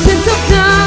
oceans of time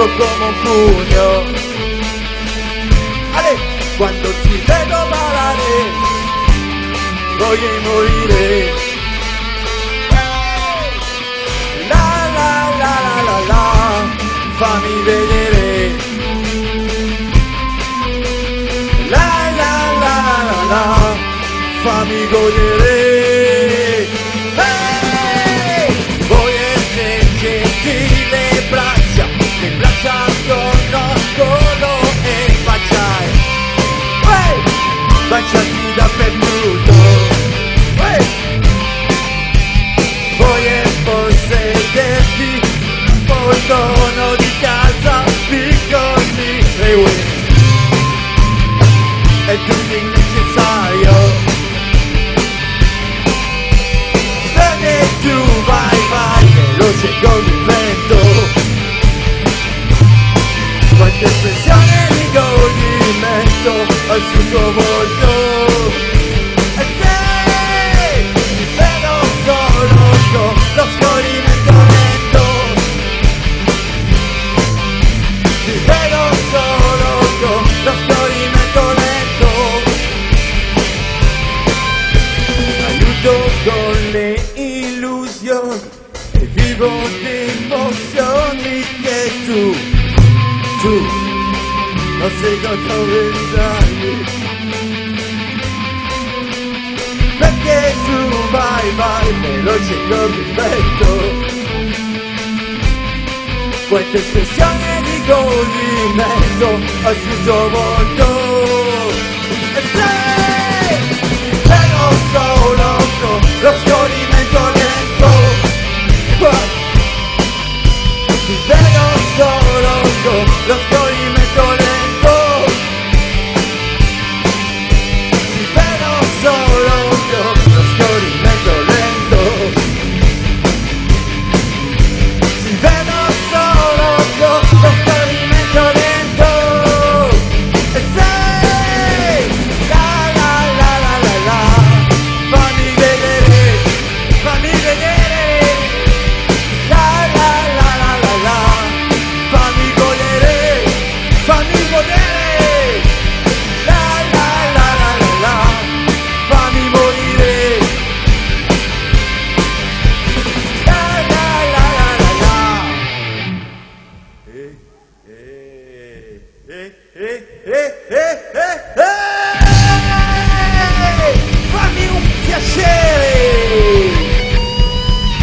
dentro come un pugno. Ale, quando ti vedo malare voglio morire. La la la la la la fammi vedere. La la la la la fammi godere. secondo il vento qualche espressione di godimento al suo volto. señor perfecto. and especial de convimento, a su voto.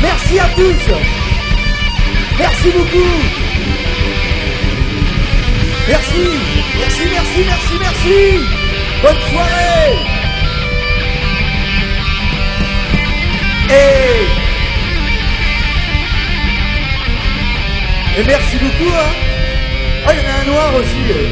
Merci à tous. Merci beaucoup. Merci. Merci, merci, merci, merci. Bonne soirée. Et, et merci beaucoup. Hein. Ah, il y en a un noir aussi. euh.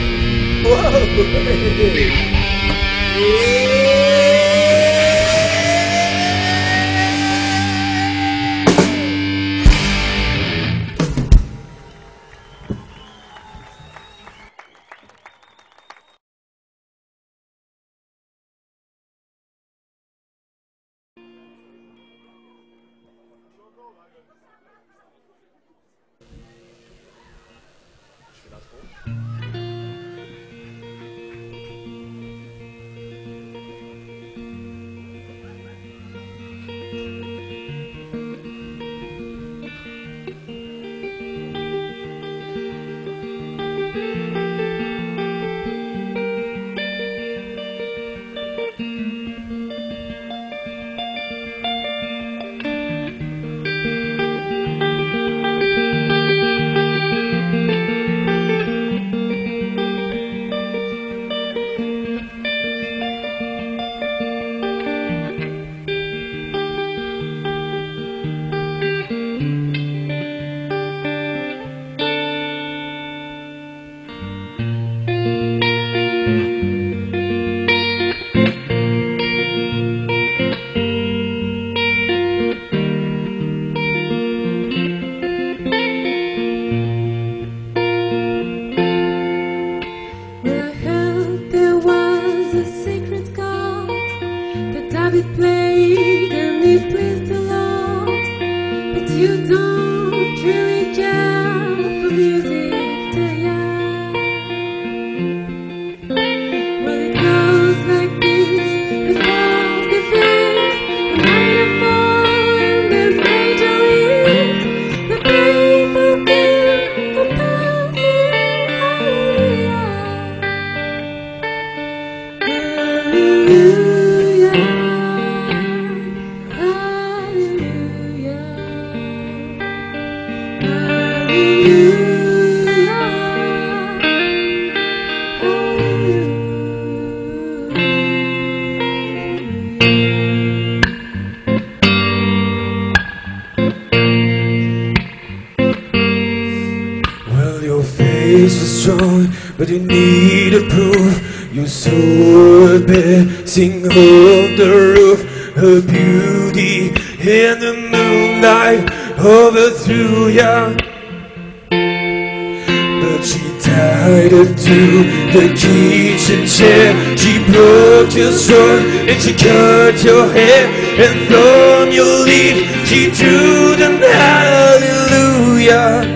You needed proof. Your soul sing on the roof. Her beauty in the moonlight overthrew ya. But she tied her to the kitchen chair. She broke your sword and she cut your hair. And from your lips she drew the. Hallelujah.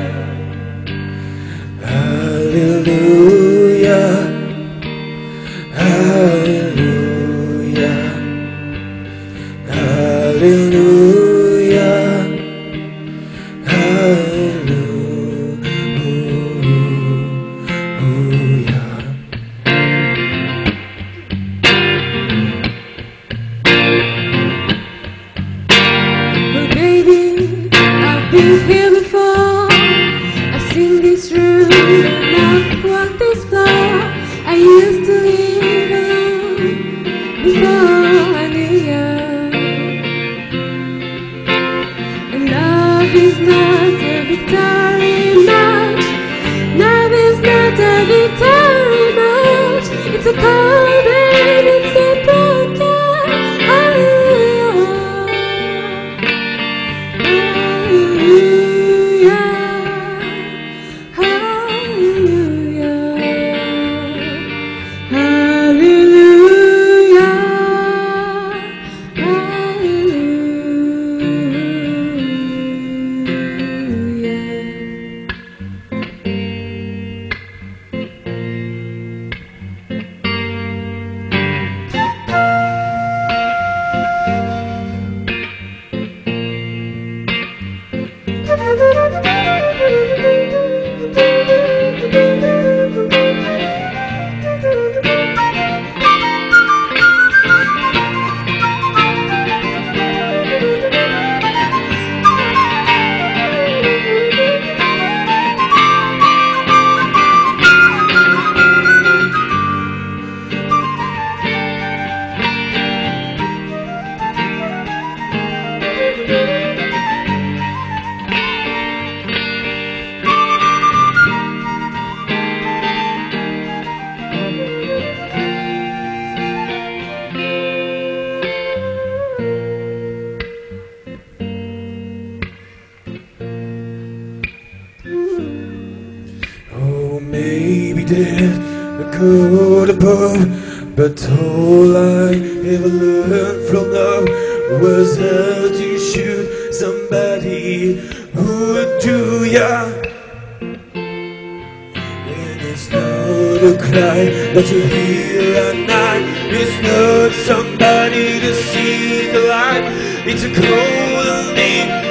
Maybe dead, I could above, but all I ever learned from love was how to shoot somebody who would do ya. And it's not a cry that you hear at night, it's not somebody to see the light, it's a cold name.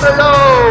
Hello.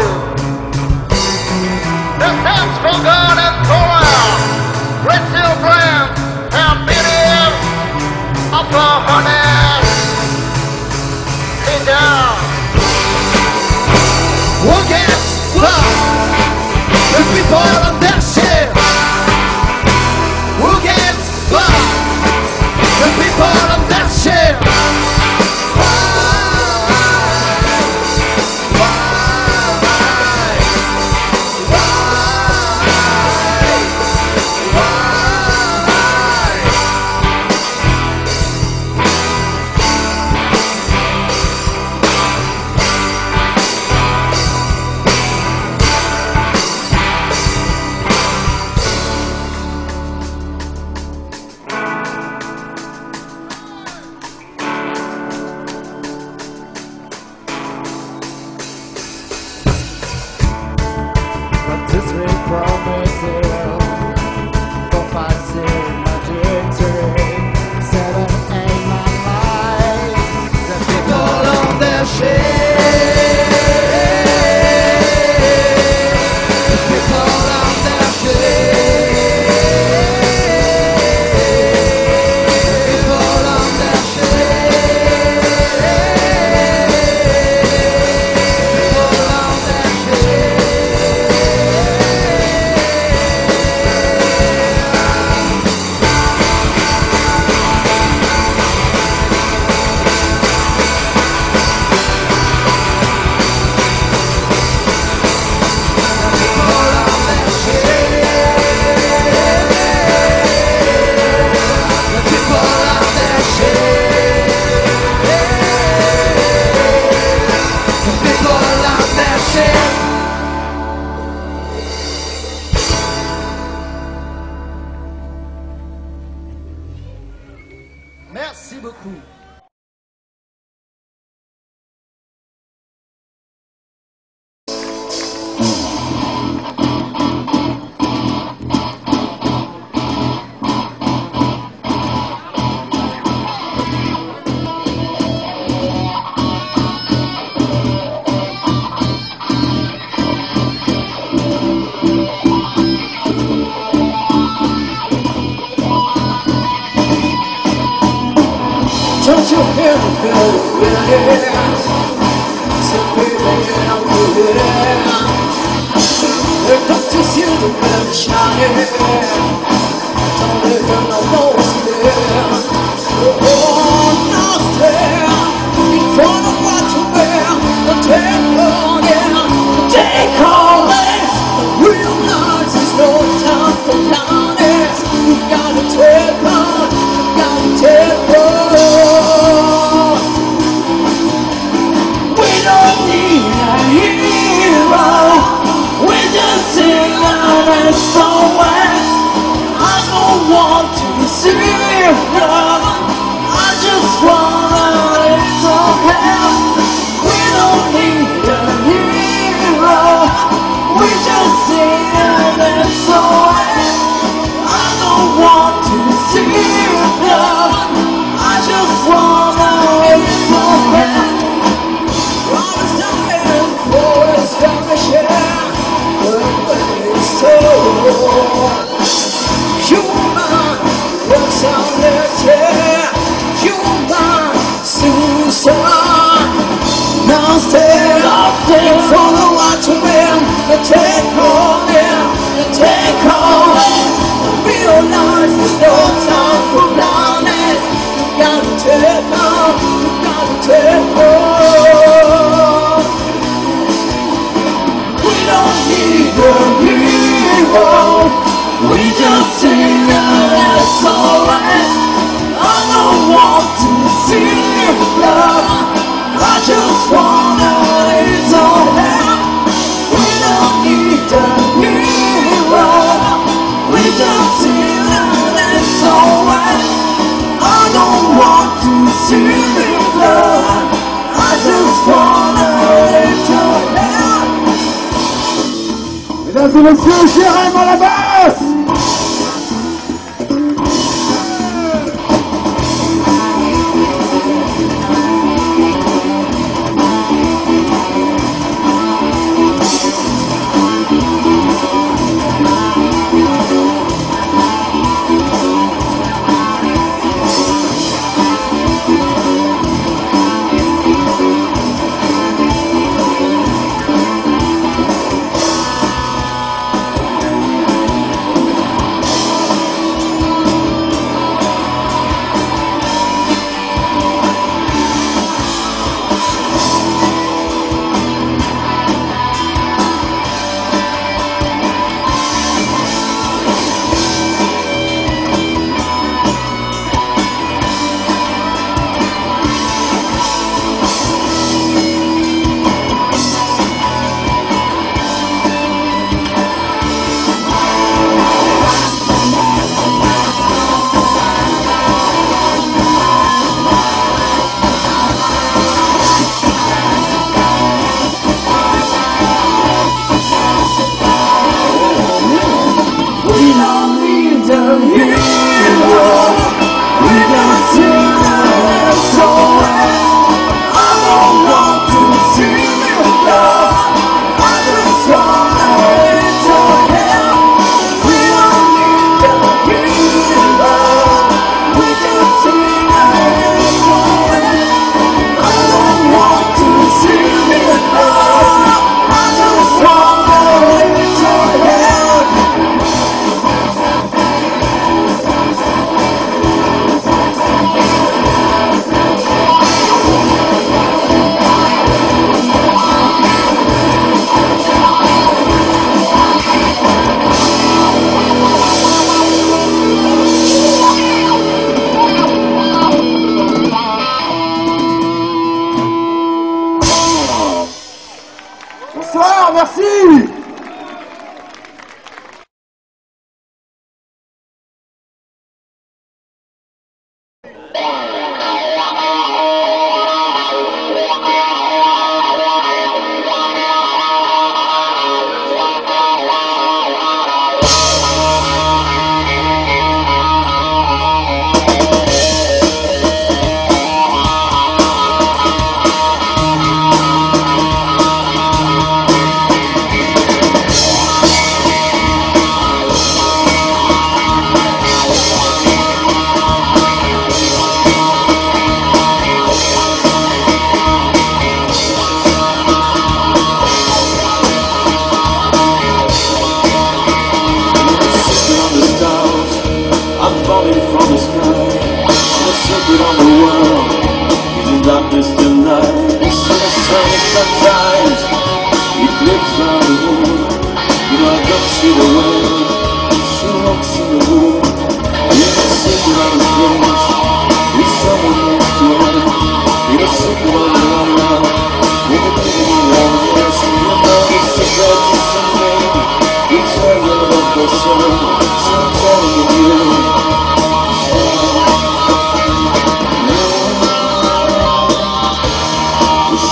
Schmale, Tolle, Hörner, Los, Mesdames et messieurs, à la basse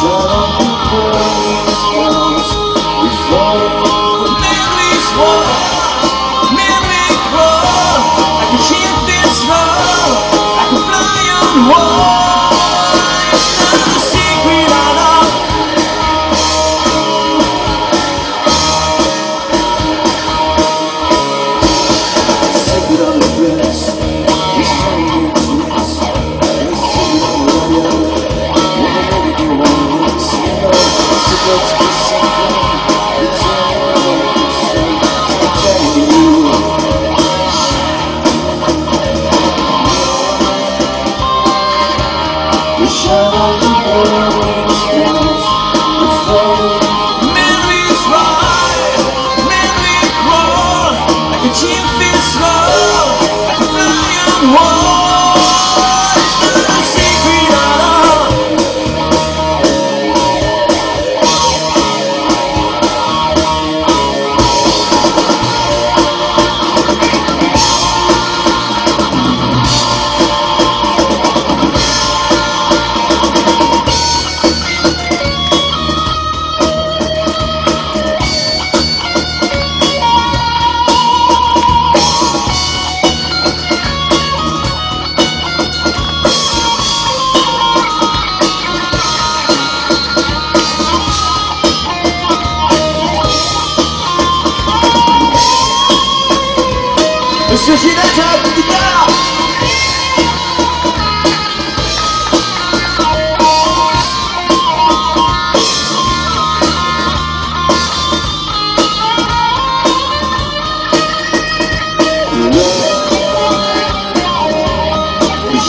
Shut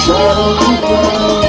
choro do